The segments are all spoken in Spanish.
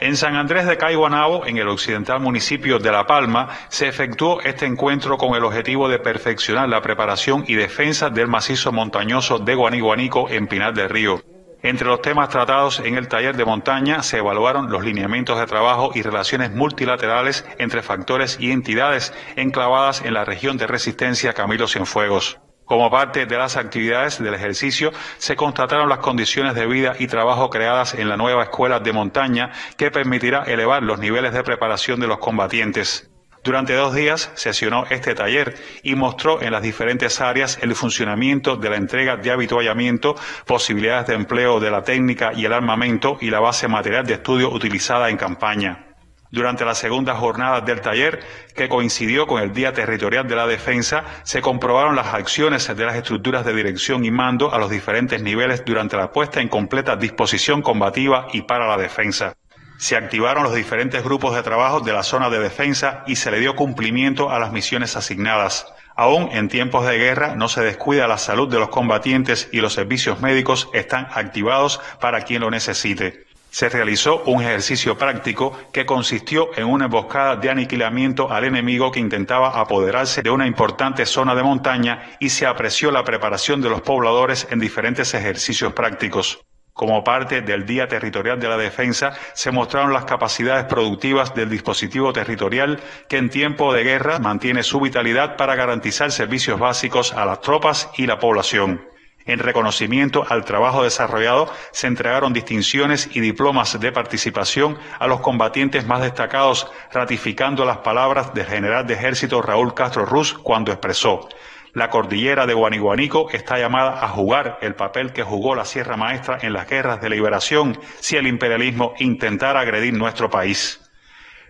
En San Andrés de Caiguanabo, en el occidental municipio de La Palma, se efectuó este encuentro con el objetivo de perfeccionar la preparación y defensa del macizo montañoso de Guaniguanico en Pinar del Río. Entre los temas tratados en el taller de montaña se evaluaron los lineamientos de trabajo y relaciones multilaterales entre factores y entidades enclavadas en la región de resistencia Camilo Cienfuegos. Como parte de las actividades del ejercicio, se constataron las condiciones de vida y trabajo creadas en la nueva escuela de montaña que permitirá elevar los niveles de preparación de los combatientes. Durante dos días sesionó este taller y mostró en las diferentes áreas el funcionamiento de la entrega de habituallamiento, posibilidades de empleo de la técnica y el armamento y la base material de estudio utilizada en campaña. Durante la segunda jornada del taller, que coincidió con el Día Territorial de la Defensa, se comprobaron las acciones de las estructuras de dirección y mando a los diferentes niveles durante la puesta en completa disposición combativa y para la defensa. Se activaron los diferentes grupos de trabajo de la zona de defensa y se le dio cumplimiento a las misiones asignadas. Aún en tiempos de guerra no se descuida la salud de los combatientes y los servicios médicos están activados para quien lo necesite se realizó un ejercicio práctico que consistió en una emboscada de aniquilamiento al enemigo que intentaba apoderarse de una importante zona de montaña y se apreció la preparación de los pobladores en diferentes ejercicios prácticos. Como parte del Día Territorial de la Defensa, se mostraron las capacidades productivas del dispositivo territorial que en tiempo de guerra mantiene su vitalidad para garantizar servicios básicos a las tropas y la población. En reconocimiento al trabajo desarrollado, se entregaron distinciones y diplomas de participación a los combatientes más destacados, ratificando las palabras del general de ejército Raúl Castro Ruz cuando expresó la cordillera de Guaniguanico está llamada a jugar el papel que jugó la Sierra Maestra en las guerras de liberación si el imperialismo intentara agredir nuestro país.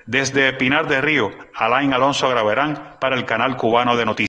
Desde Pinar de Río, Alain Alonso Graverán para el canal cubano de noticias.